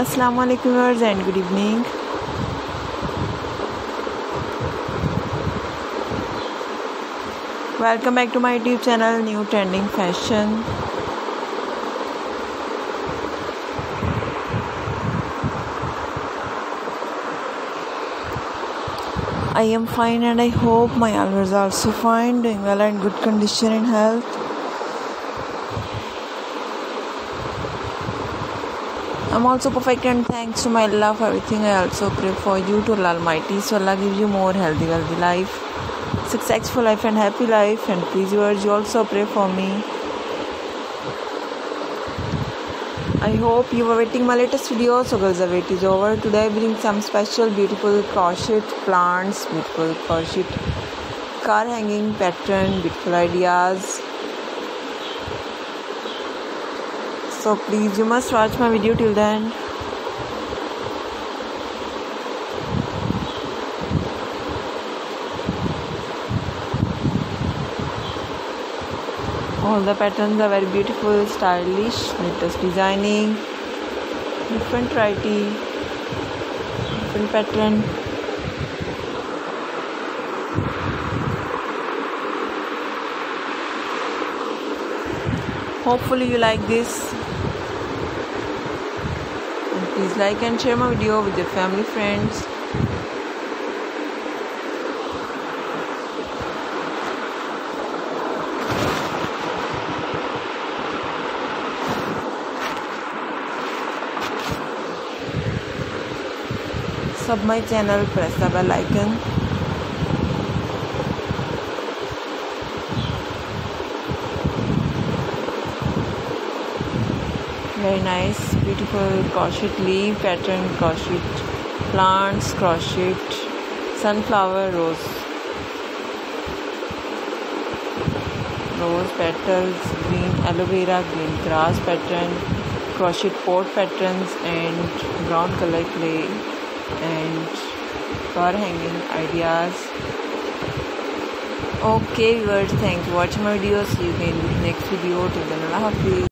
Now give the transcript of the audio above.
Assalamu alaikum viewers and good evening. Welcome back to my YouTube channel New Trending Fashion. I am fine and I hope my others are also fine, doing well and good condition and health. I'm also perfect and thanks to my Allah for everything. I also pray for you to Allah Almighty. So Allah give you more healthy, wealthy life, successful life and happy life. And please yours, you also pray for me. I hope you were waiting my latest video. So girls, the wait is over. Today I bring some special beautiful crochet plants, beautiful crochet car hanging pattern, beautiful ideas so please you must watch my video till then all the patterns are very beautiful stylish latest designing different variety different pattern. Hopefully you like this Please like and share my video with your family friends. Sub my channel, press the bell icon. Very nice beautiful crochet leaf pattern crochet plants crochet sunflower rose. Rose petals green aloe vera green grass pattern crochet pot patterns and brown color clay and car hanging ideas. Okay viewers thanks for watching my video see you again in the next video. Till then allah hafiz